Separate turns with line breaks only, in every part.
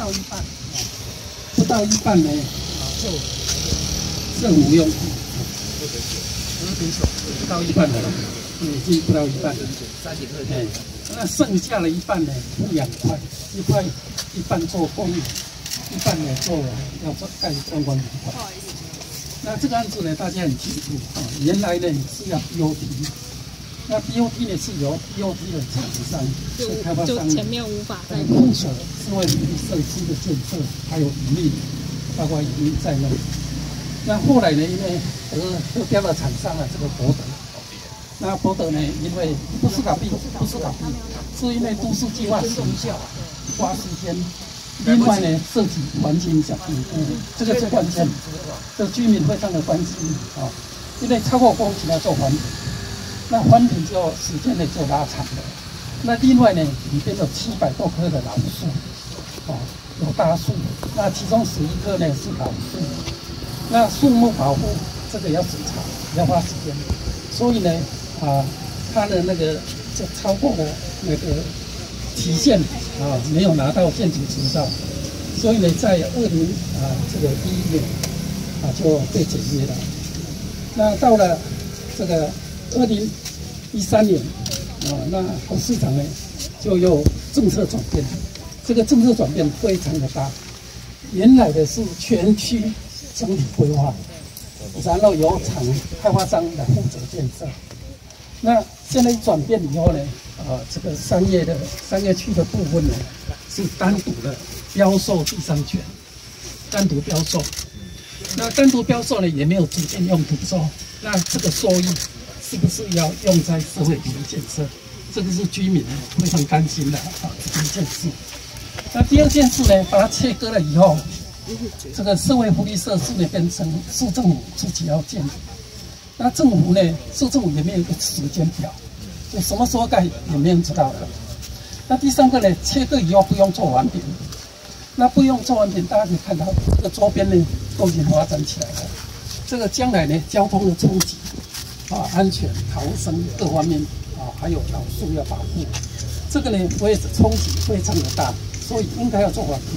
到一半，不到一半呢，就政府用户，不到一半的了，已经不到一半了。哎，那剩下的一半呢，两块，一块一半做公益，一半呢做要做盖观光旅馆。那这个案子呢，大家很清楚啊，原来呢是要 BOT，那 BOT 呢是由 BOT 的厂商、是开发商
就前面无法再
控手智慧福利设施的建设，还有盈利，包括盈利在内。那后来呢，因为得得标的厂商啊，这个博德，那博德呢，因为不是倒闭，不是倒闭，是因为都市计划时效花时间。另外呢，涉及环境小评估，这个最关键，这居民非常的关心啊，因为超过工期要做环评，那翻平之后时间呢就拉长了。那另外呢，里边有七百多棵的老树，哦，有大树，那其中十一棵呢是老树。那树木保护这个要审查，要花时间，所以呢，啊，它的那个就超过了那个期限啊，没有拿到建筑执照，所以呢，在二零啊这个一一年啊就被解约了。那到了这个二零一三年啊，那市场呢就有政策转变，这个政策转变非常的大，原来的是全区。整体规划，然后由厂开发商来负责建设。那现在一转变以后呢，呃，这个商业的商业区的部分呢，是单独的标售地商权，单独标售。那单独标售呢，也没有指定用途收。那这个收益是不是要用在社会福利建设？这个是居民非常担心的啊，一件事。那第二件事呢，把它切割了以后。这个社会福利设施呢，变成市政府自己要建。那政府呢，市政府也没有一个时间表，就什么时候盖也没人知道的。那第三个呢，切割以后不用做完饼，那不用做完饼，大家可以看到这个周边呢都已经发展起来了。这个将来呢，交通的冲击啊，安全、逃生各方面啊，还有老树要保护，这个呢会冲击非常的大，所以应该要做完饼，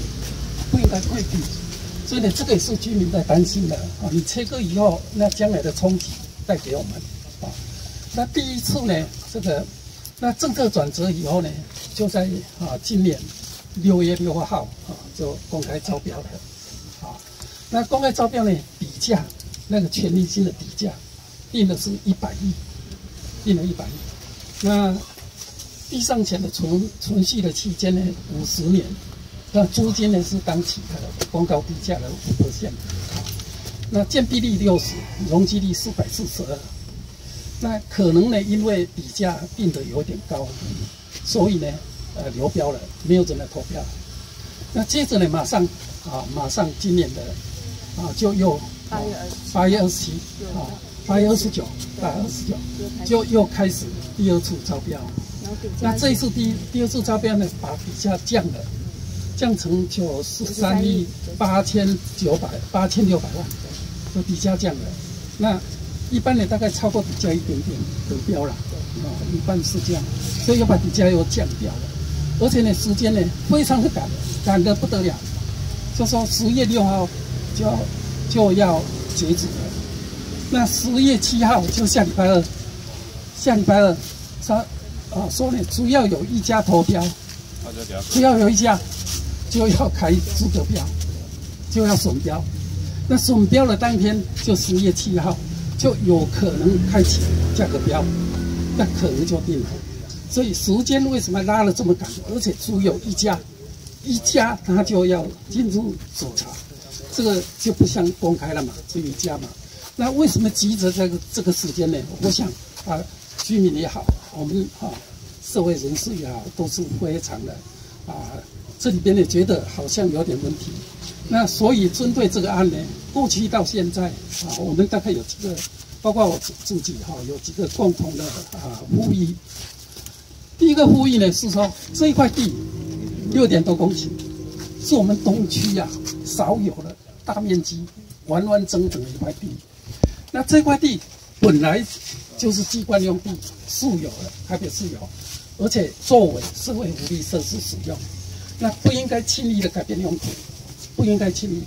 不应该退避。所以呢，这个也是居民在担心的啊。你切割以后，那将来的冲击带给我们啊。那第一次呢，这个那政策转折以后呢，就在啊今年六月六号啊就公开招标了啊。那公开招标呢，底价那个权利金的底价定的是一百亿，定了一百亿。那地上权的存存续的期间呢，五十年。那租金呢是当期的公告地价的五 percent，那建蔽率六十，容积率四百四十二，那可能呢因为底价定的有点高，所以呢呃流标了，没有人来投标。那接着呢马上啊马上今年的啊就又八月二八月二十七啊八月二十九八月二十九就又开始第二次招标，那这一次第第二次招标呢把底价降了。降成九十三亿八千九百八千六百万，就底价降了。那一般呢，大概超过底价一点点得标了，啊，一般是这样，所以又把底价又降掉了。而且呢，时间呢非常的赶，赶得不得了。就说十月六号就就要截止了，那十月七号就下礼拜二，下礼拜二他啊说呢，只要有一家投标，只要有一家。就要开资格标，就要损标。那损标的当天就十月七号，就有可能开启价格标。那可能就定了。所以时间为什么拉了这么赶？而且只有一家，一家他就要进入搜查，这个就不像公开了嘛，只有一家嘛。那为什么急着这个这个时间呢？我想啊，居民也好，我们啊社会人士也好，都是非常的啊，这里边呢觉得好像有点问题。那所以针对这个案呢，过去到现在啊，我们大概有几个，包括我自自己哈，有几个共同的啊呼吁。第一个呼吁呢是说，这一块地六点多公顷，是我们东区呀少有的大面积完完整整的一块地。那这块地本来就是机关用地，素有的，特别是有，而且作为社会福利设施使用，那不应该轻易的改变用途。不应该轻易，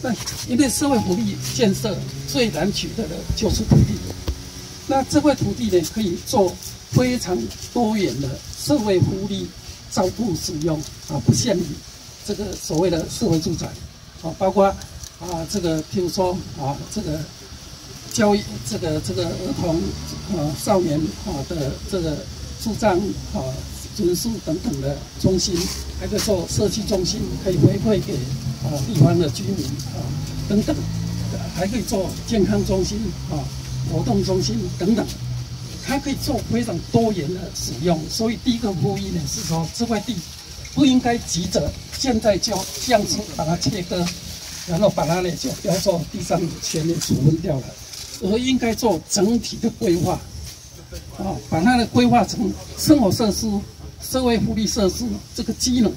那因为社会福利建设最难取得的就是土地。那这块土地呢，可以做非常多元的社会福利照顾使用啊，不限于这个所谓的社会住宅啊，包括啊这个譬如说啊这个教育这个这个儿童啊少年啊的这个住障啊住宿等等的中心，还可以做社区中心，可以回馈给。啊，地方的居民啊，等等，还可以做健康中心啊、活动中心等等，它可以做非常多元的使用。所以第一个呼吁呢是说，这块地不应该急着现在就这样子把它切割，然后把它呢就标做地上权利处分掉了，而应该做整体的规划啊，把它的规划成生活设施、社会福利设施这个机能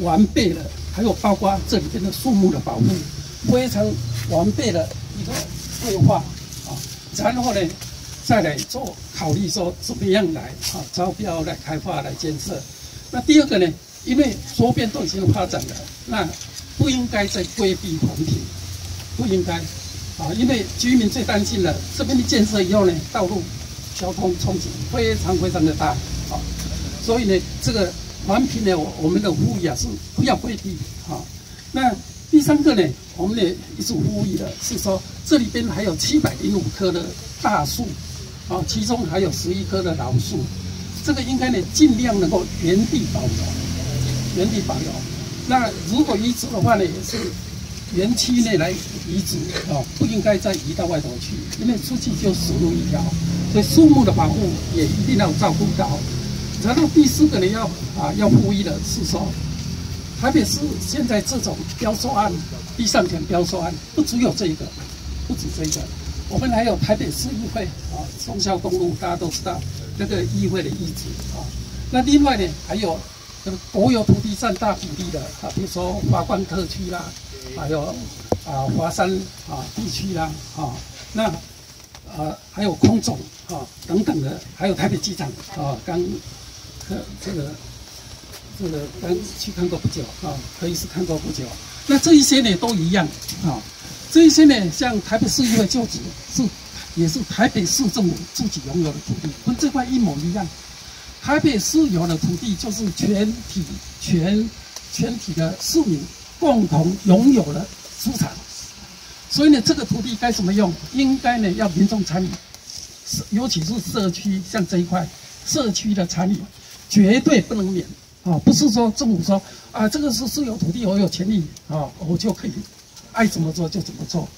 完备了。还有包括这里边的树木的保护，非常完备的一个规划啊，然后呢，再来做考虑说怎么样来啊招标来开发来建设。那第二个呢，因为周边都已经发展了，那不应该再规避环评，不应该啊，因为居民最担心了这边的建设以后呢，道路交通冲击非常非常的大啊，所以呢，这个。环评呢，我我们的呼吁啊是不要规避啊。那第三个呢，我们也一直呼吁的是说，这里边还有七百零五棵的大树啊，其中还有十一棵的老树，这个应该呢尽量能够原地保留，原地保留。那如果移植的话呢，也是园区内来移植啊，不应该再移到外头去，因为出去就死路一条。所以树木的保护也一定要照顾到。然后第四个呢，要啊要呼吁的是说，台北市现在这种标售案、地上权标售案，不只有这一个，不止这一个，我们还有台北市议会啊，忠孝东路大家都知道那个议会的遗址啊。那另外呢，还有国有土地占大比例的啊，比如说华冠特区啦，还有啊华山啊地区啦啊，那啊还有空总啊等等的，还有台北机场啊刚。这个这个刚去看过不久啊，可以是看过不久。那这一些呢都一样啊，这一些呢像台北市议会旧址是也是台北市政府自己拥有的土地，跟这块一模一样。台北私有的土地就是全体全全体的市民共同拥有的资产，所以呢这个土地该怎么用，应该呢要民众参与，尤其是社区像这一块社区的参与。绝对不能免啊！不是说政府说啊，这个是私有土地，我有权利啊，我就可以爱怎么做就怎么做。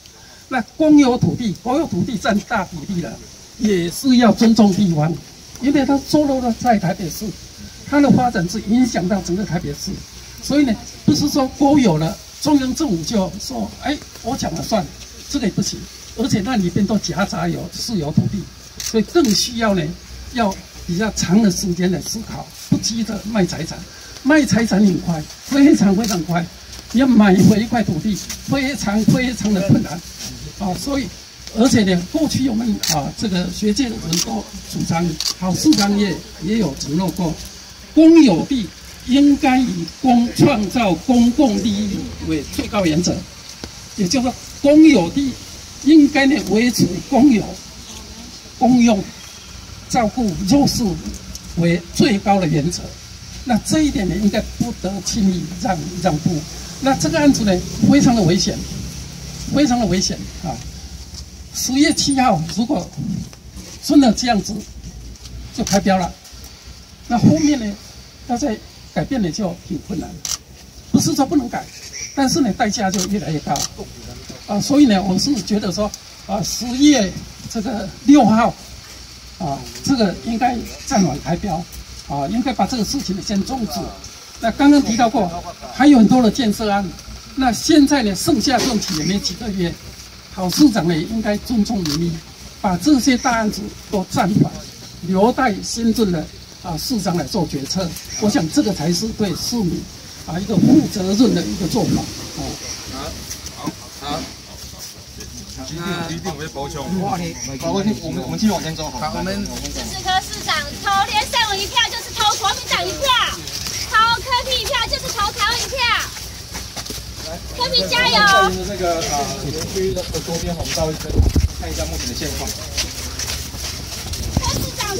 那公有土地，国有土地占大比例了，也是要尊重地方，因为它坐落在台北市，它的发展是影响到整个台北市。所以呢，不是说国有了，中央政府就说哎，我讲了算，这个也不行。而且那里边都夹杂有私有土地，所以更需要呢要。比较长的时间来思考，不急着卖财产，卖财产很快，非常非常快。要买回一块土地，非常非常的困难，啊，所以而且呢，过去我们啊这个学界的人都主张，好市商业也有承诺过，公有地应该以公创造公共利益为最高原则，也就是说，公有地应该呢维持公有、公用。照顾弱势为最高的原则，那这一点呢，应该不得轻易让让步。那这个案子呢，非常的危险，非常的危险啊！十月七号，如果真的这样子就开标了。那后面呢，要再改变呢就挺困难，不是说不能改，但是呢代价就越来越高。啊，所以呢，我是觉得说，啊，十月这个六号，啊，这个应该暂缓开标，啊，应该把这个事情先终止。那刚刚提到过，还有很多的建设案，那现在呢，剩下任期也没几个月，郝市长呢应该尊重民意，把这些大案子都暂缓，留待深圳的啊市长来做决策。我想这个才是对市民啊一个负责任的一个做法。啊，
好，好，那一定会补充。好，我们我们我们继续往前走。好，我们
四十颗市长投连胜文一票，就是投国民党一票。投科比一票就是投台湾一票，科比加油！
那个啊，园区的周边，我们稍微看一下目前的现况。
科市长。